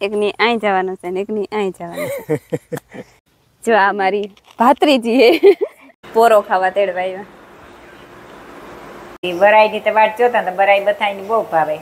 એકની અહીં જવાનું છે ને એકની અહીં જવાનું છે. જો આ મારી ભાત્રીજી પોરો ખાવા તેડવા આવ્યા. બરાઈ ની તો વાટ જોતા બરાઈ બથાઈ બહુ ભાવે.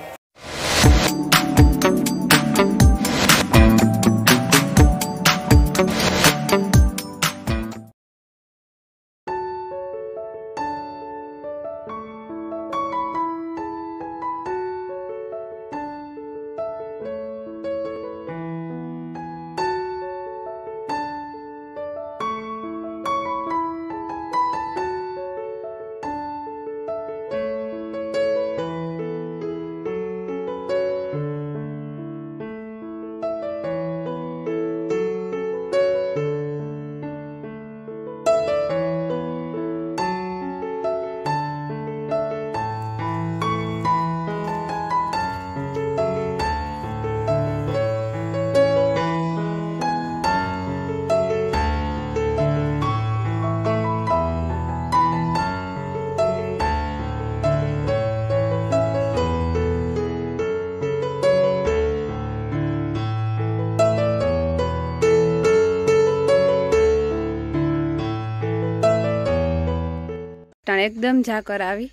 એકદમ ઝાકર આવી.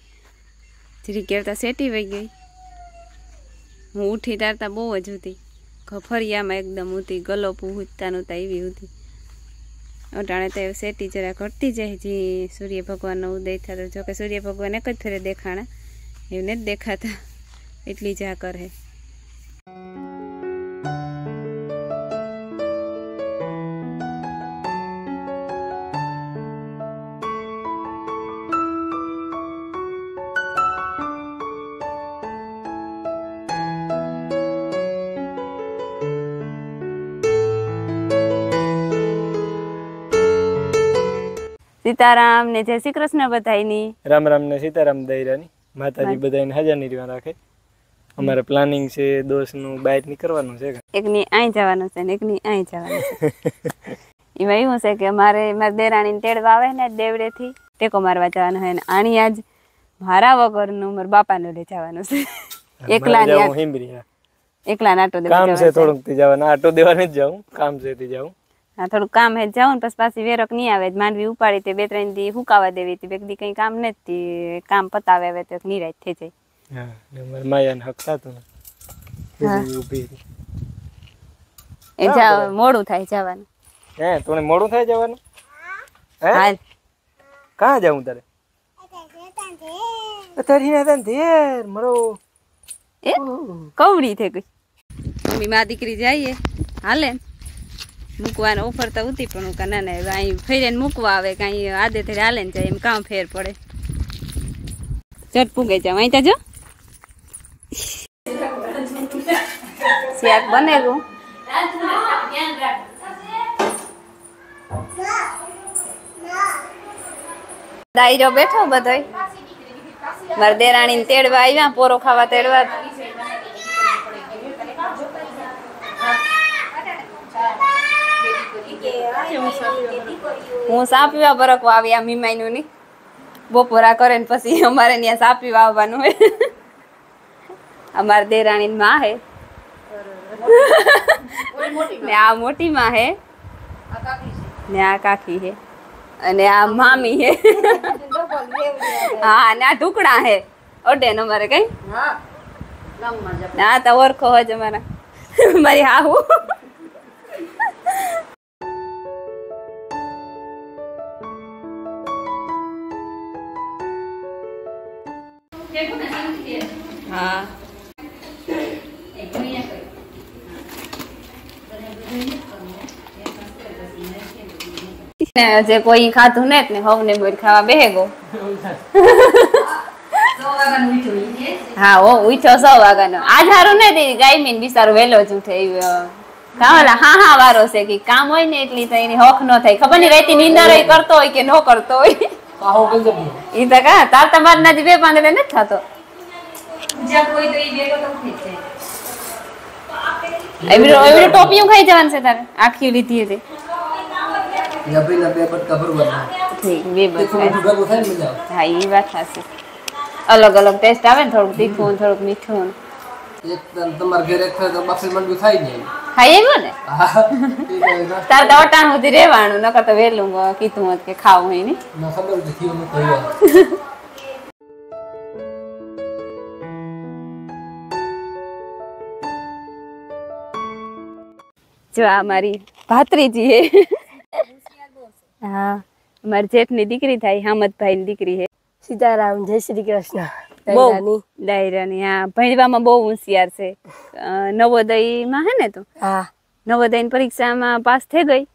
જીરી કેવતા સેટી વહી ગઈ. હું ઉઠી તારતા બહુ જ હતી ગફરિયામાં એકદમ હતી ગલો હુતતા નહોતા એવી હતી અટાણે તો સેટી જરા ઘટતી જાય, જે સૂર્ય ભગવાનનો ઉદય થતો. જોકે સૂર્ય ભગવાન એક જ ફેરે દેખાણા. એવું જ દેખાતા. એટલી ઝાકર હે. સીતારામ ને જય શ્રી કૃષ્ણ બધાયની. રામ રામ ને સીતારામ દૈરાની. માતાજી બધાને હાજર નિર્વાહ રાખે. અમારે પ્લાનિંગ છે દોસ્તનું બાઇક નીકળવાનું છે એકની આઈ જવાનું છે ને એકની આઈ જવાનું છે. એમાં એવું છે કે મારે મારે દેરાણીને તેડવા આવે ને દેવડેથી. ટેકો મારવા જવાનું હોય ને આણી આજ મારા વગરનું મારા બાપાને લઈ જવાનું છે. એકલા એકલા નાટો દેવા કામ છે થોડુંકથી જવાનું. આટો દેવા નથી જાઉં કામ છે થી જાઉં હા થોડું કામ હે જાઉં પછી પાછી વેરક નહીં આવે માંડવી ઉપાડી તે બે ત્રણ દી હુકાવા દેવી હતી બે દી કઈ કામ નથી કામ પતાવે હવે તો નિરાશ થઈ જાય. હા ને માયાને હક થતું ઊભી ઊભી એ જા મોડું થાય જવાનું. હે તને મોડું થાય જવાનું? હે? હાલ. કાં જાઉં તારે? તારી ના તને ધેર મરો. એ? કવડી થઈ ગઈ. મમ્મી માં દીકરી જઈએ. હાલે ને. મૂકવાનો ઓફર તો ઉતી પણ હું ના ને અહીં ફેરીને મૂકવા આવે, કાંઈ આદે થઈ હાલે ને જાય, એમ કામ ફેર પડે. ચટ પૂગે જાવ અહીં જો. શાક બને દાયરો બેઠો બધોય. મારા દેરાણીને તેડવા આવ્યા, પોરો ખાવા તેડવા. હું સાપીવા બરકવા આવી આ મીમાઈનું ની બપોરા કરે ને પછી અમારે ત્યાં સાપીવા આવવાનું હોય. અમારે દેરાણી માં હે. ને આ મોટી માં હે. ને આ કાકી હે. અને આ મામી હે. હા ને આ ઢુકડા હે. ઓડે અમારે કઈ? ના તો ઓળખો હોય અમારા. મારી હાહુ. હા ને જે કોઈ ખાધું ને હવ ને બોલ ખાવા બેહે હા ઓ ઉઠો સો વાગાનો આજ હારું ને તે ગાય મીન વેલો જ ઉઠે અ, હા હા વારો છે કે કામ હોય ને એટલી એની હોખ ન થાય. ખબર નહીં રહેતી નિંદર કરતો હોય કે ન કરતો હોય. ઈ તો કા તાર તમાર ના બે પાંદડે ને થાતો. એવી એવી ટોપિયું ખાઈ જવાનું છે તારે? આખી લીધી હતી. પેલા બે બટકા ભરવાના ઠીક, બે બસ થોડું ભેગું થાય ને મજા હા એ વાત સાચી. અલગ અલગ ટેસ્ટ આવે ને થોડુંક તીખું થોડુંક મીઠું તમારા ઘરે તો બાફી માંડવી થાય ને ખાઈ આવ્યો ને? હા. ઈ તો ના- તાર તો અટાણ સુધી રહેવાનું નકર તો વહેલું કીધું હોત કે ખાવું હોય ને. ખબર નથી થયું કહ્યું જો આ મારી ભાત્રીજી હે. હા મારી જેઠની દીકરી થાય હામદભાઈ ની દીકરી હે. સીતારામ જય શ્રી કૃષ્ણ. બહુ. ડાયરાની હા. ભણવામાં બહુ હોશિયાર છે. નવોદયમાં હે ને તો? હા. નવોદયની પરીક્ષામાં પાસ થઈ ગઈ?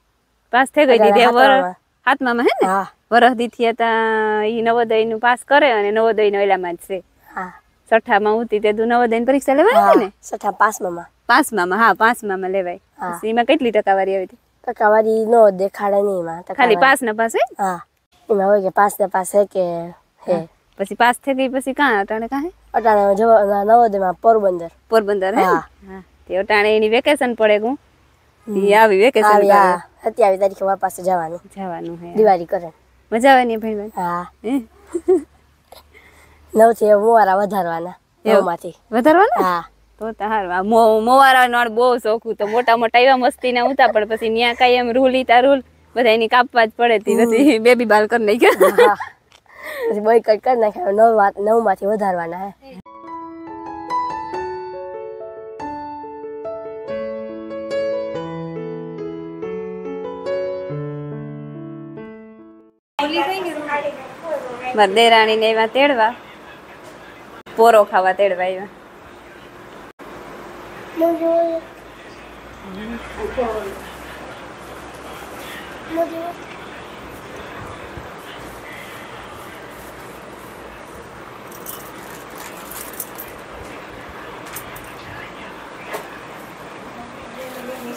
પાસ થઈ ગઈ દીધી વર હાથમાં. હાથમાં હે ને? વરસ દીથી હતા ઈ નવોદયનું પાસ કરે અને નવોદયનો એલામાં જ છે. હા. છઠ્ઠામાં ઉતી તે તું નવોદયની પરીક્ષા લેવાય ને? સઠા પાંચમામાં. પાંચમામાં હા પાંચમામાં લેવાય. એમાં કેટલી ટકાવારી આવી હતી? ટકાવારી નો દેખાડે નહીં એમાં ખાલી પાસ ને પાસ હે હા. એમાં હોય કે પાંચ ને હે કે હે. પછી પાસ થઈ ગઈ પછી કાં અટાણે કાં હે? અટાણે જવા નવોદયમાં પોરબંદર. પોરબંદર હે? તે અટાણે એની વેકેશન પડે ગું ઈ આવી વેકેશન આવી હા. સત્યાવીસ તારીખે વાપસ જવાનું. જવાનું હે. દિવાળી કરે. મજા આવે ને ભાઈ હા. નવથી મોવારા વધારવાના એવું? નવમાંથી. વધારવાનું? હા. તો તાર મોવારા નો બહુ શોખું તો મોટા મોટા એવા મસ્તી ના ઉતા પણ પછી ન્યા કાંઈ એમ રૂલ ઈતા રૂલ બધા એની કાપવા જ પડે તી. પછી બેબી બાલ કરી નાખ્યા. હા બોય કટ કરી નાખ્યા. નવ નવમાંથી વધારવાના હે. મારા દેરાણી ને એવા તેડવા. પોરો ખાવા તેડવા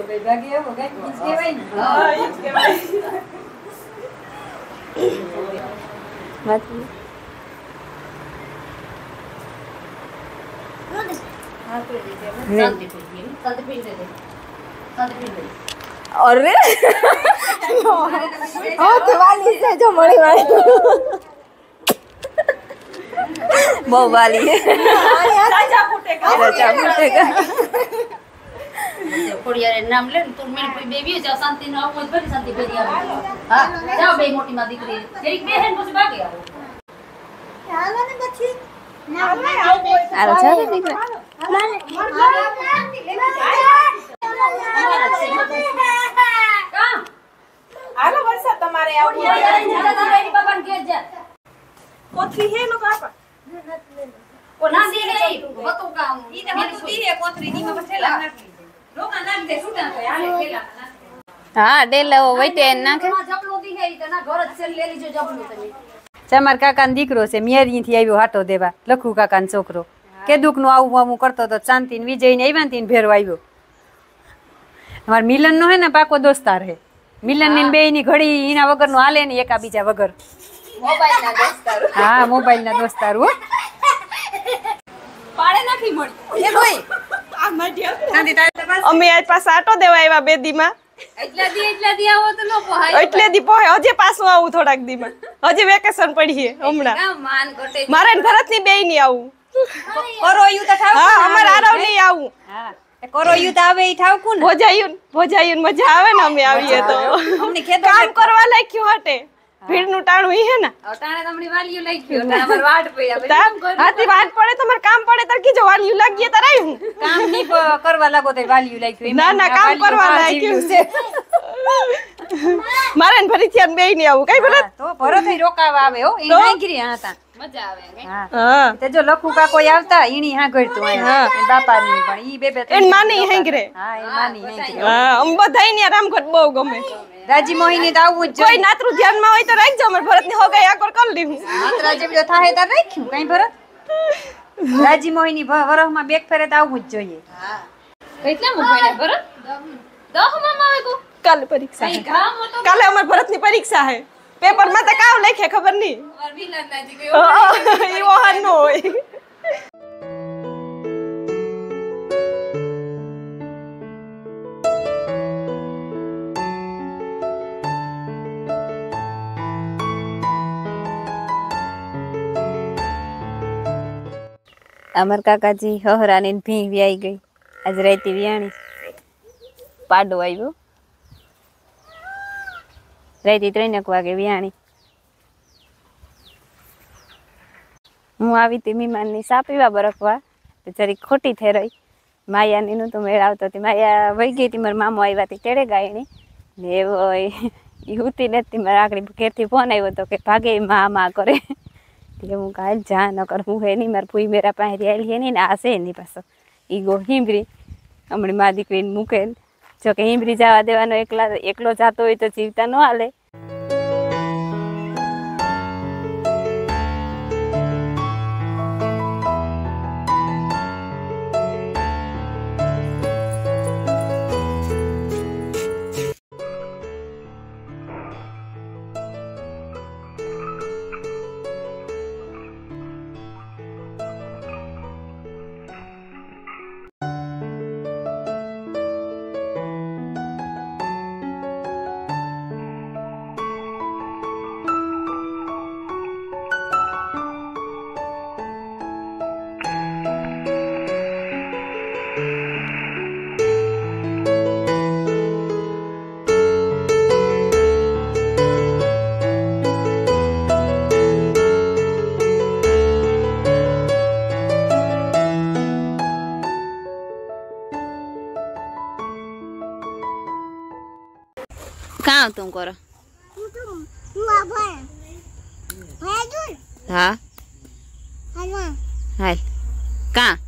બધા વૈભાગી દેવાનો કઈ ઈ. થઈ કહેવાય. દે. શાંતિ પી દે. અરે? બહુ વાલી રાજા ફૂટેગા. ખોડિયારે નામ લે ને તું મેં કોઈ બેબી જાવ શાંતિ નો આવું તો ફરી શાંતિ કરી આવે હા જાઓ બે મોટી માં દીકરી જરીક બે હેન પછી ભાગી આવો આરો ને દીકરા? કામ ખોડિયારે જાતા તારા એની બાપાને ઘેર જા ઓ ના દે ને બતો કામ ઈ ડેલાઓ હતું દી હે કોથરી ની માં ઈ તો ના ઘર જ છે લઈ કાકા જબલું તમે. ચમાર કાકાનો દીકરો છે મિયારી થી આવ્યો હાટો દેવા લખુ કાકાનો છોકરો. કે દુઃખનું આવું આવું કરતો તો શાંતિ ને વિજય ને આવ્યા ને ભેરો આવ્યો. અમાર મિલન નો હે ને પાકો દોસ્તાર હે. મિલનની બે ની ઘડી એના વગરનું હાલે ને એકા બીજા વગર હા મોબાઈલ ના દોસ્તાર હો. આવ્યા બે દીમાં એટલા આજ પાસે આટો દેવા આવ્યા બે પોહાય. એટલે દી પોહે હજી પાછું આવું થોડાક દીમાં. હજી વેકેશન પડીએ હમણાં. મારે ને ભરતની બે ની આવું. કરો તો ઠાવ હા અમારે આરવ નહીં આવું. હા. એ કરો યુ તો આવે ઈ ઠાવ કું ને ભોજાયું ભોજાયું મજા આવે ને અમે આવીએ તો. અમને કામ કરવા લાગ્યું હટે. ભીડનું ટાણું ઈ હે ને? અટાણે તમને વાલીઓ લઈ ગયો અમારે વાટ પડ્યા હાથી વાત પડે તમાર કામ પડે તર કીજો વાલ્યું લાગીએ તર આવ્યું કામની કરવા લાગો તો વાલ્યુ લાગ્યું. ના ના કામ કરવા લાગ્યું છે. મારે ને ફરીથી બે ની આવું. કઈ ભરત તો ભરત રોકાવા આવે હો એ તો? નાંગરી હતા. મજા આવે હા. હા. તે જો લખુ કાકો આવતા ઈણી હા ગળતું હા. બાપા ની પણ ઈ બે બે એન માની હેંગરે. હા એ માની હેંગરી. હા અમ બધાય ને બહુ ગમે. રાજી મોહિની તો આવવું જ કોઈ જોઈએ. નાતરું ધ્યાનમાં હોય તો રાખજો અમારે ભરતની હોગાઈ આગળ કરી લીધું. થાય તાર રાખ્યું કઈ ભરત? રાજી મોહિની વરહમાં બેગ ફેરે તો આવવું જ જોઈએ. કેટલા ભરત? માં આવે કાલે પરીક્ષા કાલે અમાર ભરતની પરીક્ષા હે. પેપરમાં તો કાવ લખે ખબર નહીં માર વિલન નાજી ગયો એ વાહન નો હોય. અમર કાકાજી હહરાની ને ભીંગ વ્યાઈ ગઈ. આજ રાતે વ્યાણી. પાડો આવ્યો. રાતે ત્રણેક વાગે વ્યાણી. હું આવી હતી મીમાનની સા પીવા બરફવા, તો જરીક ખોટી થઈ રહી. માયાની નું તો મેળ આવતો હતી. માયા વહી ગઈ હતી, મારા મામો આવ્યા હતી તેડે ગાયણી. ને એવો એ હુતી નથી મારા આગળ ઘેરથી ફોન આવ્યો હતો કે ભાગે મા મા કરે. એટલે હું કાલ જા ન કર. હું હે નહીં, મારા ફૂઈ મેરા પાસે રહેલી હે નહીં ને આ છે એની પાછો ઈ ગો હિમરી હમણાં મા દીકરીને મૂકેલ જો કે હિમરી જવા દેવાનો એકલા એકલો જાતો હોય તો જીવતા ન હાલે. કાં તું કરો. હા? હાલ. કાં?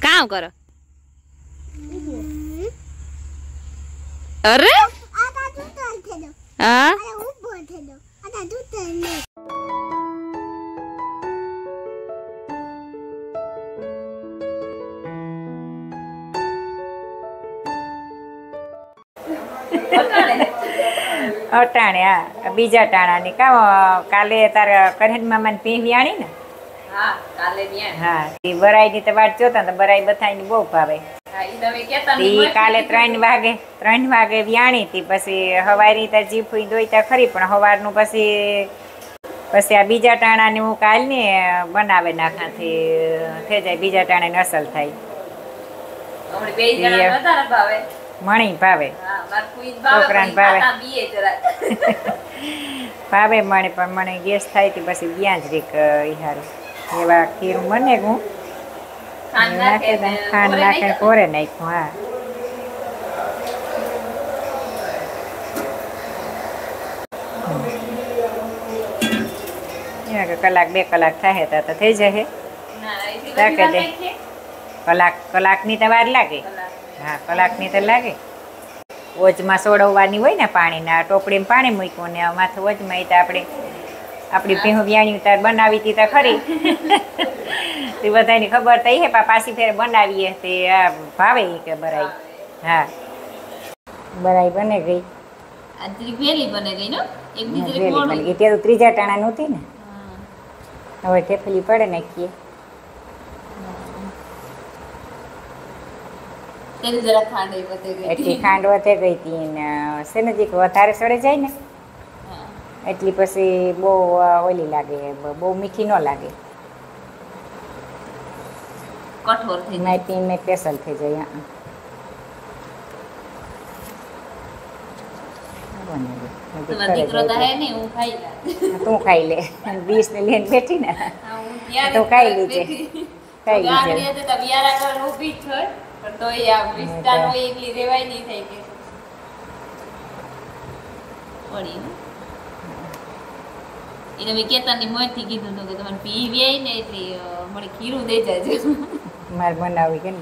કામ કરો? અરે? હા? અટાણે હા. બીજા ટાણાની. કામ કાલે તારે કરહેન મામાને પીહ વ્યાણી ને? હા એ એ બરાઈની તો વાટ જોતા ને તો બરાઈ બથાઈની બહુ ભાવે. ઈ કાલે ત્રણ વાગે ત્રણ વાગે વ્યાણી હતી. પછી હવારી તો જીફુઈ દોઈતા ખરી પણ હવારનું પછી પછી આ બીજા ટાણાની હું કાલ ને બનાવે નાખાથી થઈ જાય. બીજા ટાણે અસલ થાય. મણી ભાવે છોકરાને ભાવે. ભાવે મણે પણ મને ગેસ થાય તે પછી ત્યાં જ રીક હારું એવા ખીરું બને હું નાખે ખાંડ નાખે. કોરે નાખ્યું હા કલાક બે કલાક થાય તો તો થઈ જશે? કલાક કલાકની તો વાર લાગે. હા કલાકની તો લાગે. ઓજમાં સોડવવાની હોય ને પાણીના ટોપડીમાં પાણી મૂક્યું ને માથે ઓજમાં તો આપણે આપણી ભીહું વ્યાણી તાર બનાવી હતી તો ખરી. તે બધાની ખબર થઈ હે પાછી ફેર બનાવીએ તે આ ભાવે કે બરાઈ હા. બરાઈ બને ગઈ. આ બને ગઈ નો એક. બની ગઈ. ત્યાં તો ત્રીજા ટાણા નહોતી ને. હવે ઠેફલી પડે નાખીએ. તેની જરા ખાંડ એ વધે ગઈ એટલી ખાંડ વધે ગઈ હતી ને શેનજીક વધારે સડે જાય ને એટલી પછી બહુ ઓલી લાગે બહુ મીઠી ન લાગે. કઠોર થઈ જાય. નાઈટી ને પેસલ થઈ જાય તો ખાઈ લા. બીસ ને લઈને બેઠી ને. તો ખાઈ લીજે. ખાઈ લીધે લીજે. પણ તોય આ વિસ્તાર હોય એટલી રેવાય નહીં થાય કે. પડી ને. એને મેં કેતાની મોંથી કીધું હતું કે તમારે પી વ્યાય ને એટલી મને ખીરું દઈ જાજો. મારે બનાવી કે ને